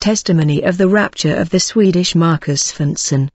Testimony of the Rapture of the Swedish Marcus Svensson.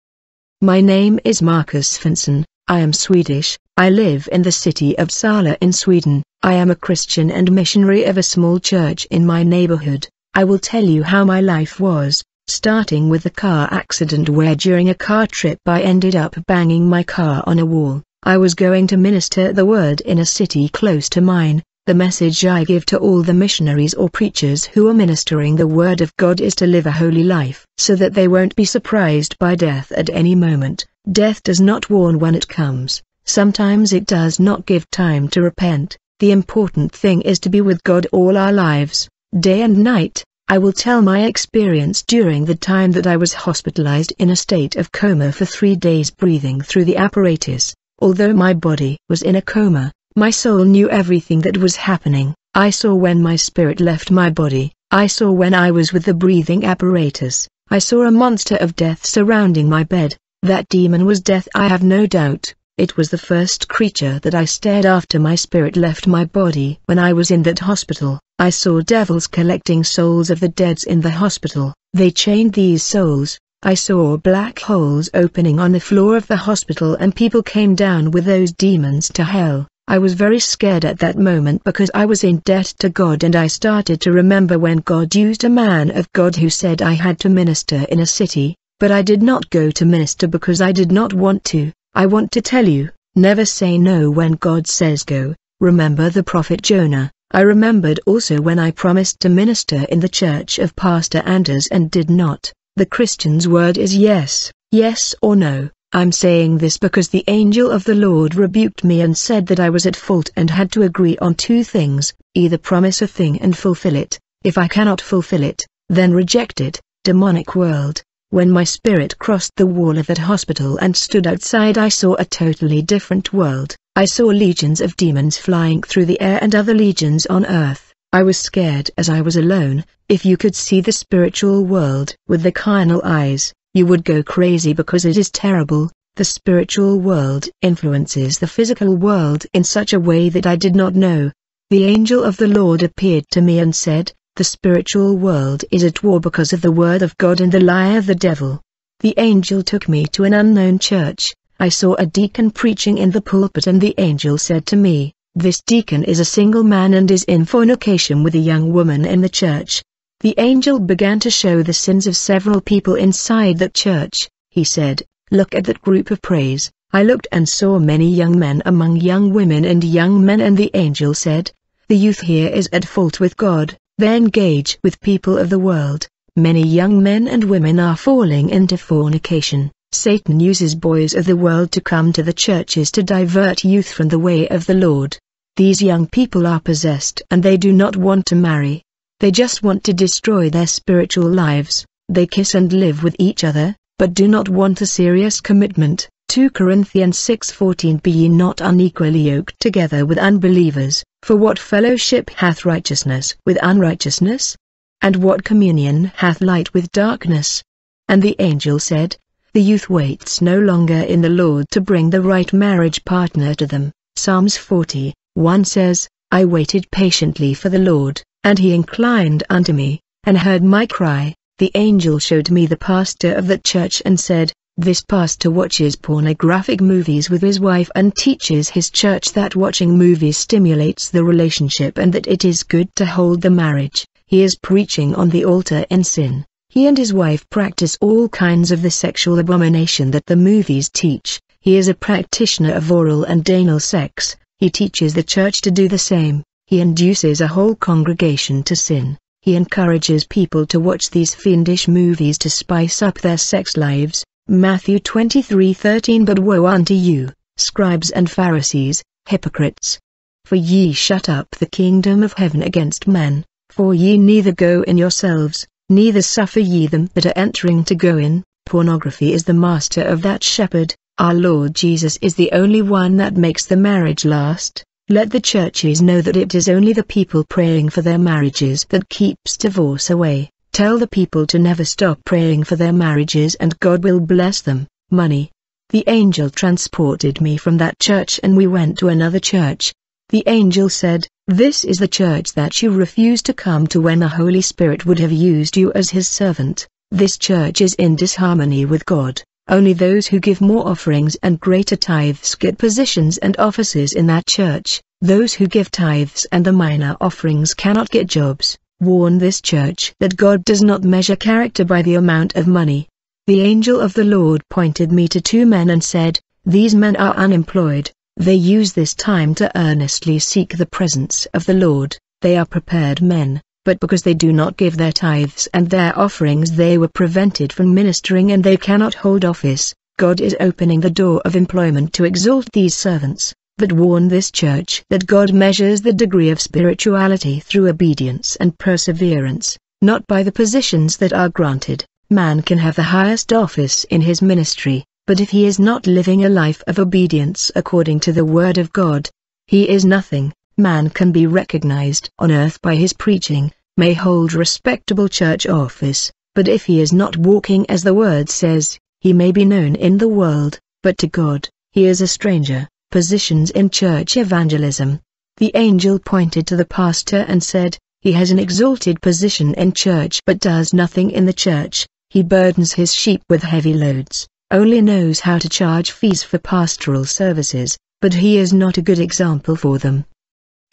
My name is Marcus Svensson, I am Swedish, I live in the city of Uppsala in Sweden, I am a Christian and missionary of a small church in my neighborhood. I will tell you how my life was, starting with the car accident where during a car trip I ended up banging my car on a wall. I was going to minister the word in a city close to mine, the message I give to all the missionaries or preachers who are ministering the Word of God is to live a holy life so that they won't be surprised by death at any moment. Death does not warn when it comes, sometimes it does not give time to repent. The important thing is to be with God all our lives, day and night. I will tell my experience during the time that I was hospitalized in a state of coma for three days breathing through the apparatus. Although my body was in a coma, my soul knew everything that was happening. I saw when my spirit left my body. I saw when I was with the breathing apparatus. I saw a monster of death surrounding my bed. That demon was death I have no doubt. It was the first creature that I stared after my spirit left my body. When I was in that hospital, I saw devils collecting souls of the deads in the hospital. They chained these souls. I saw black holes opening on the floor of the hospital and people came down with those demons to hell. I was very scared at that moment because I was in debt to God and I started to remember when God used a man of God who said I had to minister in a city, but I did not go to minister because I did not want to. I want to tell you, never say no when God says go. Remember the prophet Jonah. I remembered also when I promised to minister in the church of Pastor Anders and did not. The Christian's word is yes, yes or no. I'm saying this because the angel of the Lord rebuked me and said that I was at fault and had to agree on two things, either promise a thing and fulfill it, if I cannot fulfill it, then reject it, demonic world. When my spirit crossed the wall of that hospital and stood outside I saw a totally different world. I saw legions of demons flying through the air and other legions on earth. I was scared as I was alone. If you could see the spiritual world with the carnal eyes, you would go crazy because it is terrible. The spiritual world influences the physical world in such a way that I did not know. The angel of the Lord appeared to me and said, The spiritual world is at war because of the word of God and the lie of the devil. The angel took me to an unknown church. I saw a deacon preaching in the pulpit and the angel said to me, This deacon is a single man and is in fornication with a young woman in the church. The angel began to show the sins of several people inside that church. He said, Look at that group of praise. I looked and saw many young men among young women and young men and the angel said, The youth here is at fault with God, they engage with people of the world. Many young men and women are falling into fornication. Satan uses boys of the world to come to the churches to divert youth from the way of the Lord. These young people are possessed and they do not want to marry. They just want to destroy their spiritual lives. They kiss and live with each other, but do not want a serious commitment. 2 Corinthians 6:14 Be ye not unequally yoked together with unbelievers, for what fellowship hath righteousness with unrighteousness? And what communion hath light with darkness? And the angel said, The youth waits no longer in the Lord to bring the right marriage partner to them. Psalms 40, 1 says, I waited patiently for the Lord and he inclined unto me, and heard my cry. The angel showed me the pastor of that church and said, This pastor watches pornographic movies with his wife and teaches his church that watching movies stimulates the relationship and that it is good to hold the marriage. He is preaching on the altar in sin. He and his wife practice all kinds of the sexual abomination that the movies teach. He is a practitioner of oral and anal sex. He teaches the church to do the same. He induces a whole congregation to sin. He encourages people to watch these fiendish movies to spice up their sex lives. Matthew 23:13 But woe unto you, scribes and Pharisees, hypocrites! For ye shut up the kingdom of heaven against men, for ye neither go in yourselves, neither suffer ye them that are entering to go in. Pornography is the master of that shepherd. Our Lord Jesus is the only one that makes the marriage last. Let the churches know that it is only the people praying for their marriages that keeps divorce away. Tell the people to never stop praying for their marriages and God will bless them. Money. The angel transported me from that church and we went to another church. The angel said, This is the church that you refused to come to when the Holy Spirit would have used you as his servant. This church is in disharmony with God. Only those who give more offerings and greater tithes get positions and offices in that church. Those who give tithes and the minor offerings cannot get jobs. Warn this church that God does not measure character by the amount of money. The angel of the Lord pointed me to two men and said, These men are unemployed, they use this time to earnestly seek the presence of the Lord, they are prepared men, but because they do not give their tithes and their offerings they were prevented from ministering and they cannot hold office. God is opening the door of employment to exalt these servants, but warn this church that God measures the degree of spirituality through obedience and perseverance, not by the positions that are granted. Man can have the highest office in his ministry, but if he is not living a life of obedience according to the word of God, he is nothing. Man can be recognized on earth by his preaching, may hold respectable church office, but if he is not walking as the word says, he may be known in the world, but to God, he is a stranger. Positions in church evangelism. The angel pointed to the pastor and said, He has an exalted position in church but does nothing in the church, he burdens his sheep with heavy loads only knows how to charge fees for pastoral services, but he is not a good example for them.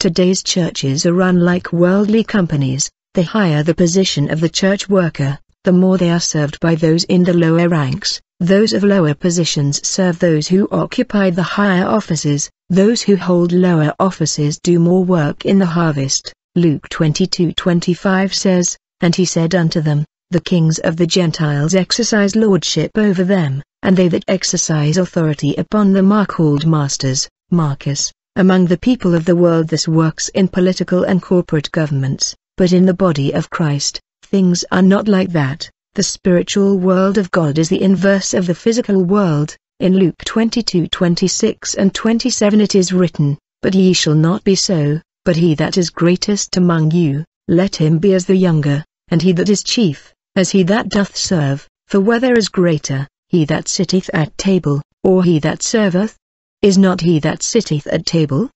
Today's churches are run like worldly companies, they higher the position of the church worker, the more they are served by those in the lower ranks, those of lower positions serve those who occupy the higher offices, those who hold lower offices do more work in the harvest. Luke 22:25 says, And he said unto them, The kings of the Gentiles exercise lordship over them, and they that exercise authority upon them are called masters. Marcus, among the people of the world this works in political and corporate governments, but in the body of Christ, things are not like that. The spiritual world of God is the inverse of the physical world. In Luke 22:26 and 27 it is written, But ye shall not be so, but he that is greatest among you, let him be as the younger, and he that is chief, as he that doth serve, for whether is greater, he that sitteth at table, or he that serveth? Is not he that sitteth at table?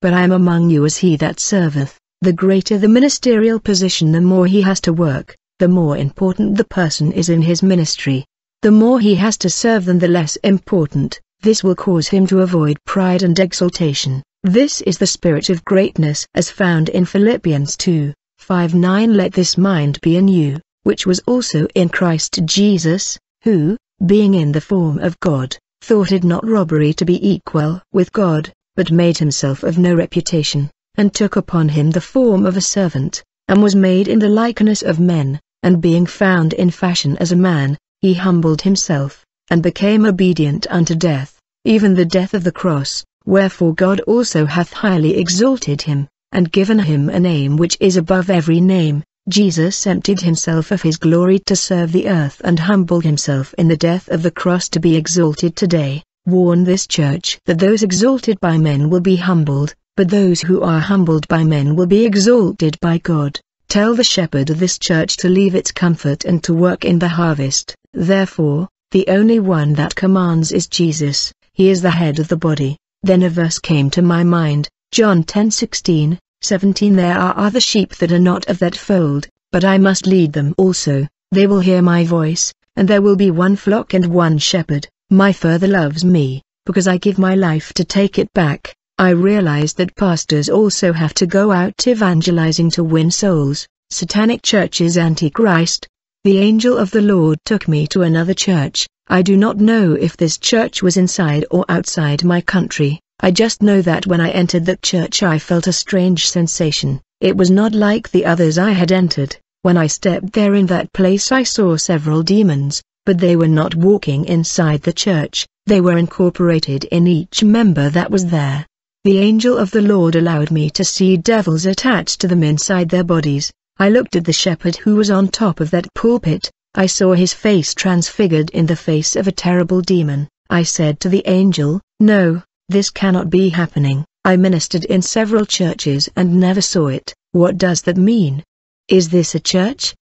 But I am among you as he that serveth. The greater the ministerial position the more he has to work, the more important the person is in his ministry. The more he has to serve than the less important, this will cause him to avoid pride and exaltation. This is the spirit of greatness as found in Philippians 2, 5 9 Let this mind be in you, which was also in Christ Jesus, who, being in the form of God, thought it not robbery to be equal with God, but made himself of no reputation, and took upon him the form of a servant, and was made in the likeness of men, and being found in fashion as a man, he humbled himself, and became obedient unto death, even the death of the cross, wherefore God also hath highly exalted him, and given him a name which is above every name, Jesus emptied himself of his glory to serve the earth and humbled himself in the death of the cross to be exalted today. Warn this church that those exalted by men will be humbled, but those who are humbled by men will be exalted by God. Tell the shepherd of this church to leave its comfort and to work in the harvest. Therefore, the only one that commands is Jesus, he is the head of the body. Then a verse came to my mind, John 10:16, 17 There are other sheep that are not of that fold, but I must lead them also, they will hear my voice, and there will be one flock and one shepherd. My Father loves me, because I give my life to take it back. I realize that pastors also have to go out evangelizing to win souls. Satanic churches Antichrist. The angel of the Lord took me to another church. I do not know if this church was inside or outside my country. I just know that when I entered that church I felt a strange sensation. It was not like the others I had entered. When I stepped there in that place I saw several demons, but they were not walking inside the church, they were incorporated in each member that was there. The angel of the Lord allowed me to see devils attached to them inside their bodies. I looked at the shepherd who was on top of that pulpit, I saw his face transfigured in the face of a terrible demon. I said to the angel, No, this cannot be happening. I ministered in several churches and never saw it. What does that mean? Is this a church?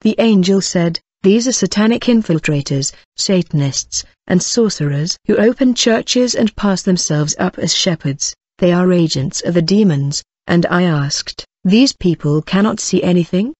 The angel said, These are satanic infiltrators, Satanists, and sorcerers who open churches and pass themselves up as shepherds. they are agents of the demons, and I asked, these people cannot see anything?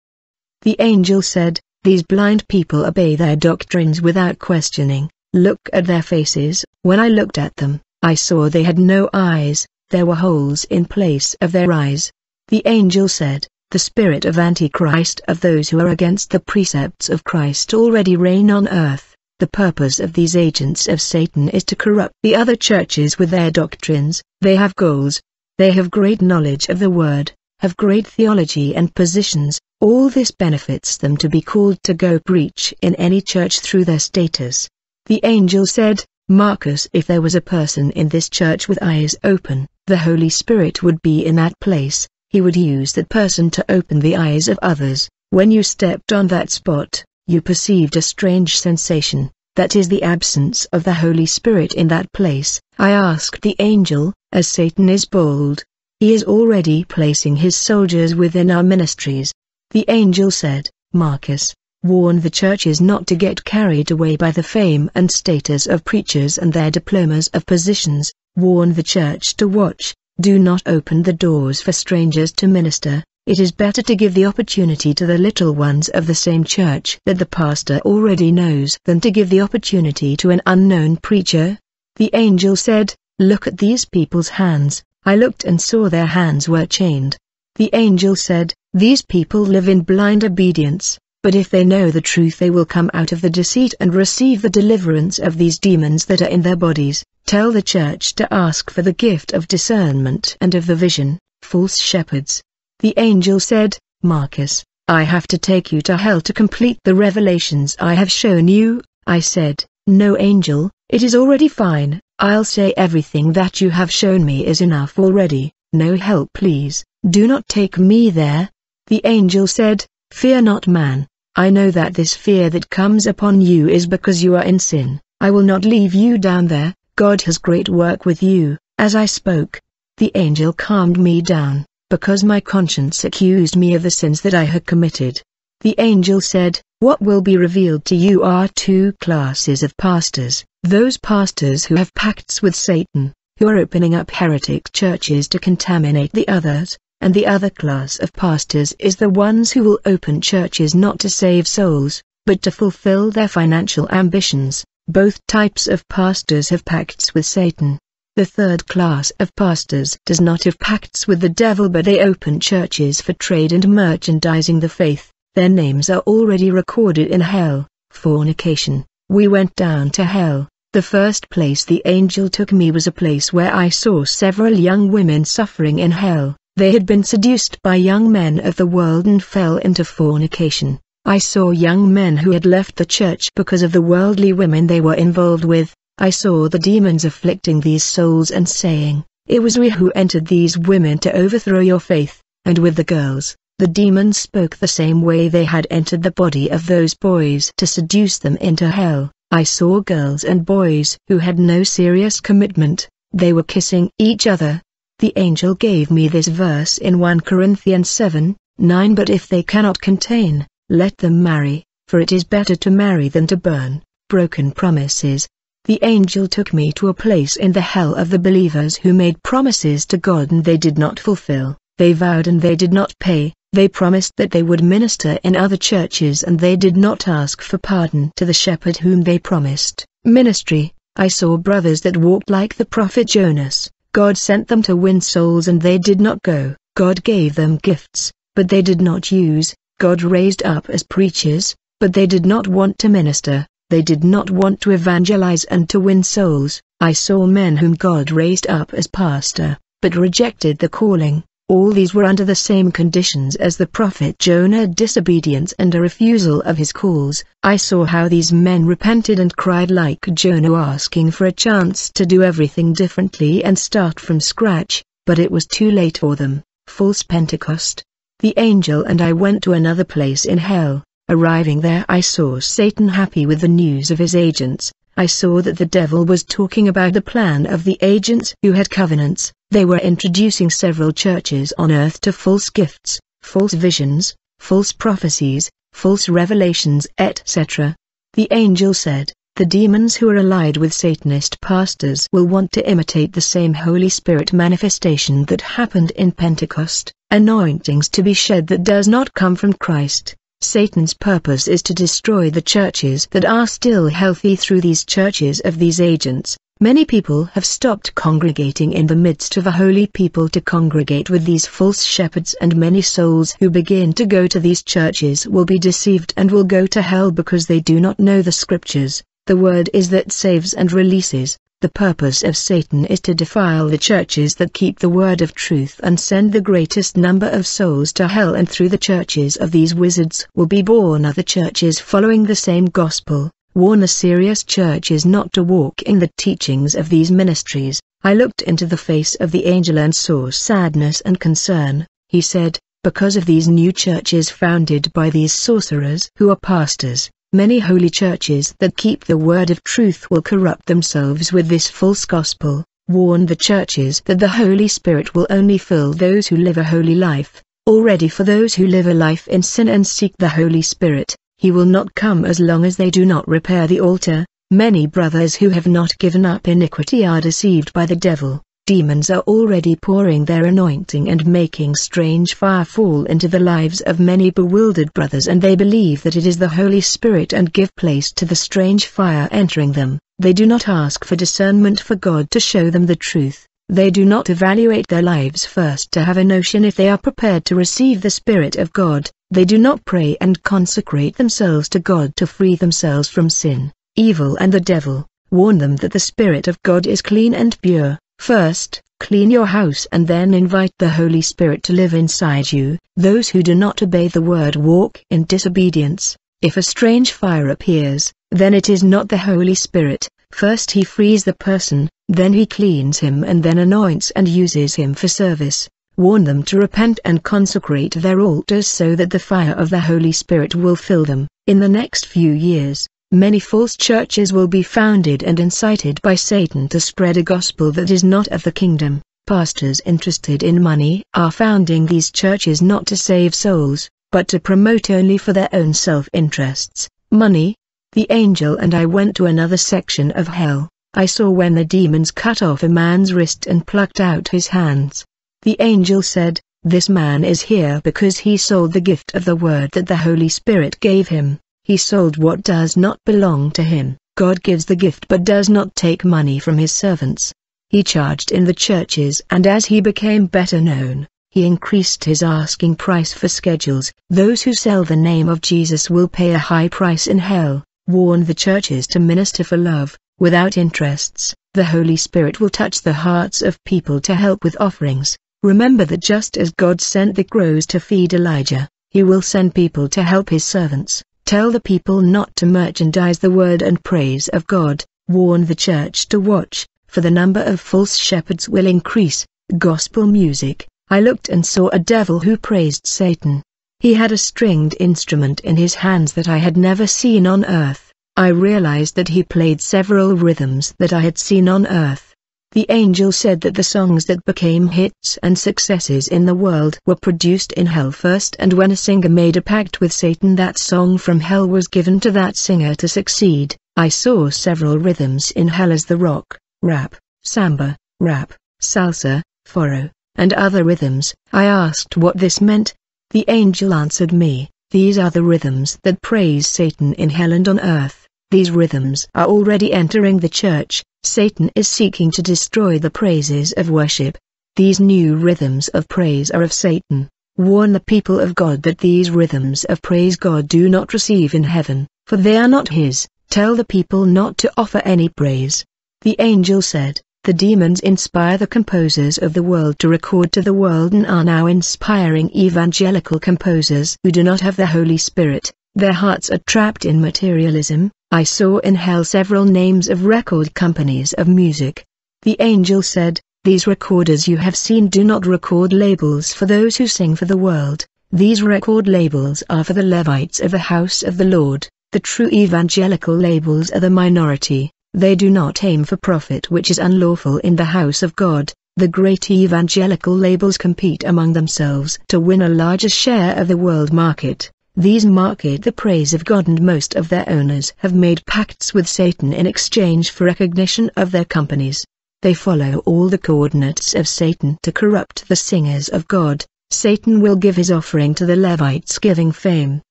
The angel said, these blind people obey their doctrines without questioning, look at their faces, when I looked at them, I saw they had no eyes, there were holes in place of their eyes. The angel said, the spirit of Antichrist of those who are against the precepts of Christ already reign on earth. The purpose of these agents of Satan is to corrupt the other churches with their doctrines, they have goals. They have great knowledge of the word, have great theology and positions, all this benefits them to be called to go preach in any church through their status. The angel said, Marcus if there was a person in this church with eyes open, the Holy Spirit would be in that place, he would use that person to open the eyes of others. When you stepped on that spot, you perceived a strange sensation, that is the absence of the Holy Spirit in that place. I asked the angel, as Satan is bold, he is already placing his soldiers within our ministries. The angel said, Marcus, warn the churches not to get carried away by the fame and status of preachers and their diplomas of positions, warn the church to watch, do not open the doors for strangers to minister, it is better to give the opportunity to the little ones of the same church that the pastor already knows than to give the opportunity to an unknown preacher. The angel said, Look at these people's hands, I looked and saw their hands were chained. The angel said, These people live in blind obedience, but if they know the truth they will come out of the deceit and receive the deliverance of these demons that are in their bodies. Tell the church to ask for the gift of discernment and of the vision, false shepherds. The angel said, Marcus, I have to take you to hell to complete the revelations I have shown you. I said, No angel, it is already fine, I'll say everything that you have shown me is enough already, no help please, do not take me there. The angel said, Fear not man, I know that this fear that comes upon you is because you are in sin. I will not leave you down there, God has great work with you. As I spoke, the angel calmed me down, because my conscience accused me of the sins that I had committed. The angel said, What will be revealed to you are two classes of pastors, those pastors who have pacts with Satan, who are opening up heretic churches to contaminate the others, and the other class of pastors is the ones who will open churches not to save souls, but to fulfill their financial ambitions. Both types of pastors have pacts with Satan. The third class of pastors does not have pacts with the devil but they open churches for trade and merchandising the faith. Their names are already recorded in hell. Fornication. We went down to hell. The first place the angel took me was a place where I saw several young women suffering in hell. They had been seduced by young men of the world and fell into fornication. I saw young men who had left the church because of the worldly women they were involved with. I saw the demons afflicting these souls and saying, It was we who entered these women to overthrow your faith, and with the girls, the demons spoke the same way they had entered the body of those boys to seduce them into hell. I saw girls and boys who had no serious commitment, they were kissing each other, the angel gave me this verse in 1 Corinthians 7, 9 But if they cannot contain, let them marry, for it is better to marry than to burn. Broken promises. The angel took me to a place in the hell of the believers who made promises to God and they did not fulfill, they vowed and they did not pay, they promised that they would minister in other churches and they did not ask for pardon to the shepherd whom they promised. Ministry, I saw brothers that walked like the prophet Jonas, God sent them to win souls and they did not go. God gave them gifts, but they did not use. God raised up as preachers, but they did not want to minister. They did not want to evangelize and to win souls. I saw men whom God raised up as pastor, but rejected the calling. All these were under the same conditions as the prophet Jonah disobedience and a refusal of his calls. I saw how these men repented and cried like Jonah asking for a chance to do everything differently and start from scratch, but it was too late for them. False Pentecost. The angel and I went to another place in hell. Arriving there I saw Satan happy with the news of his agents, I saw that the devil was talking about the plan of the agents who had covenants, they were introducing several churches on earth to false gifts, false visions, false prophecies, false revelations etc. The angel said, The demons who are allied with Satanist pastors will want to imitate the same Holy Spirit manifestation that happened in Pentecost, anointings to be shed that does not come from Christ. Satan's purpose is to destroy the churches that are still healthy through these churches of these agents. Many people have stopped congregating in the midst of a holy people to congregate with these false shepherds and many souls who begin to go to these churches will be deceived and will go to hell because they do not know the scriptures. The word is that saves and releases. The purpose of Satan is to defile the churches that keep the word of truth and send the greatest number of souls to hell and through the churches of these wizards will be born other churches following the same gospel. Warn the serious churches not to walk in the teachings of these ministries. I looked into the face of the angel and saw sadness and concern. He said, because of these new churches founded by these sorcerers who are pastors, Many holy churches that keep the word of truth will corrupt themselves with this false gospel. Warn the churches that the Holy Spirit will only fill those who live a holy life. Already for those who live a life in sin and seek the Holy Spirit, He will not come as long as they do not repair the altar. Many brothers who have not given up iniquity are deceived by the devil demons are already pouring their anointing and making strange fire fall into the lives of many bewildered brothers and they believe that it is the Holy Spirit and give place to the strange fire entering them. They do not ask for discernment for God to show them the truth. They do not evaluate their lives first to have a notion if they are prepared to receive the Spirit of God. They do not pray and consecrate themselves to God to free themselves from sin, evil and the devil. Warn them that the Spirit of God is clean and pure. First, clean your house and then invite the Holy Spirit to live inside you. Those who do not obey the word walk in disobedience. If a strange fire appears, then it is not the Holy Spirit. First he frees the person, then he cleans him and then anoints and uses him for service. Warn them to repent and consecrate their altars so that the fire of the Holy Spirit will fill them. In the next few years, Many false churches will be founded and incited by Satan to spread a gospel that is not of the kingdom. Pastors interested in money are founding these churches not to save souls, but to promote only for their own self-interests. Money. The angel and I went to another section of hell. I saw when the demons cut off a man's wrist and plucked out his hands. The angel said, This man is here because he sold the gift of the word that the Holy Spirit gave him. He sold what does not belong to him. God gives the gift but does not take money from his servants. He charged in the churches and as he became better known, he increased his asking price for schedules. Those who sell the name of Jesus will pay a high price in hell. Warn the churches to minister for love, without interests. The Holy Spirit will touch the hearts of people to help with offerings. Remember that just as God sent the crows to feed Elijah, he will send people to help his servants. Tell the people not to merchandise the word and praise of God, warn the church to watch, for the number of false shepherds will increase. Gospel music, I looked and saw a devil who praised Satan. He had a stringed instrument in his hands that I had never seen on earth. I realized that he played several rhythms that I had seen on earth. The angel said that the songs that became hits and successes in the world were produced in hell first and when a singer made a pact with Satan that song from hell was given to that singer to succeed. I saw several rhythms in hell as the rock, rap, samba, rap, salsa, forró, and other rhythms. I asked what this meant. The angel answered me, these are the rhythms that praise Satan in hell and on earth. These rhythms are already entering the church, Satan is seeking to destroy the praises of worship. These new rhythms of praise are of Satan. Warn the people of God that these rhythms of praise God do not receive in heaven, for they are not his. Tell the people not to offer any praise. The angel said, the demons inspire the composers of the world to record to the world and are now inspiring evangelical composers who do not have the Holy Spirit. Their hearts are trapped in materialism, I saw in hell several names of record companies of music. The angel said, These recorders you have seen do not record labels for those who sing for the world. These record labels are for the Levites of the house of the Lord. The true evangelical labels are the minority. They do not aim for profit which is unlawful in the house of God. The great evangelical labels compete among themselves to win a larger share of the world market. These market the praise of God and most of their owners have made pacts with Satan in exchange for recognition of their companies. They follow all the coordinates of Satan to corrupt the singers of God. Satan will give his offering to the Levites giving fame,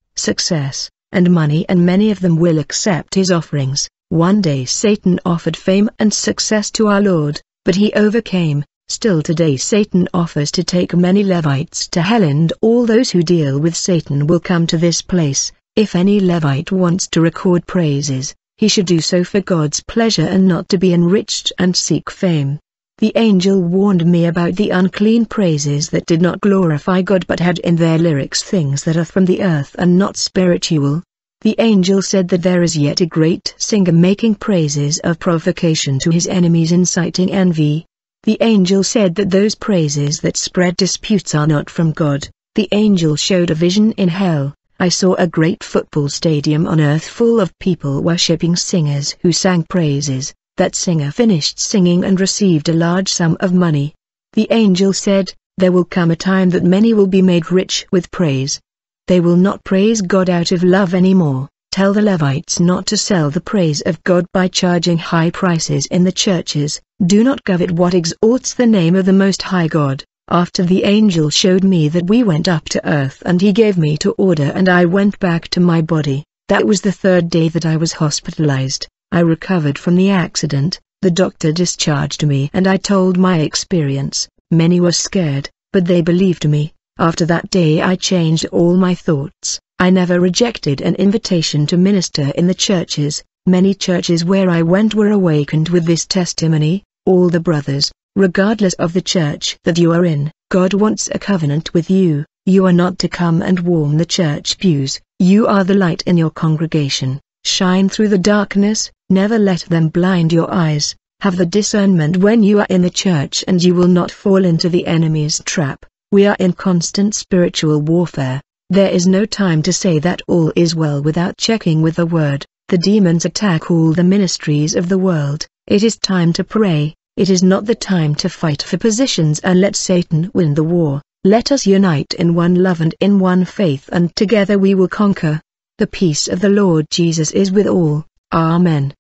success, and money and many of them will accept his offerings. One day Satan offered fame and success to our Lord, but he overcame. Still today Satan offers to take many Levites to hell and all those who deal with Satan will come to this place. If any Levite wants to record praises, he should do so for God's pleasure and not to be enriched and seek fame. The angel warned me about the unclean praises that did not glorify God but had in their lyrics things that are from the earth and not spiritual. The angel said that there is yet a great singer making praises of provocation to his enemies inciting envy. The angel said that those praises that spread disputes are not from God. The angel showed a vision in hell. I saw a great football stadium on earth full of people worshipping singers who sang praises. That singer finished singing and received a large sum of money. The angel said, There will come a time that many will be made rich with praise. They will not praise God out of love anymore. Tell the Levites not to sell the praise of God by charging high prices in the churches. Do not covet what exalts the name of the Most High God. After the angel showed me that we went up to earth and he gave me to order and I went back to my body. That was the third day that I was hospitalized. I recovered from the accident, the doctor discharged me and I told my experience. Many were scared, but they believed me. After that day I changed all my thoughts. I never rejected an invitation to minister in the churches. Many churches where I went were awakened with this testimony. All the brothers, regardless of the church that you are in. God wants a covenant with you. You are not to come and warm the church pews. You are the light in your congregation. Shine through the darkness, never let them blind your eyes. Have the discernment when you are in the church and you will not fall into the enemy's trap. We are in constant spiritual warfare. There is no time to say that all is well without checking with the word. The demons attack all the ministries of the world. It is time to pray. It is not the time to fight for positions and let Satan win the war. Let us unite in one love and in one faith and together we will conquer. The peace of the Lord Jesus is with all. Amen.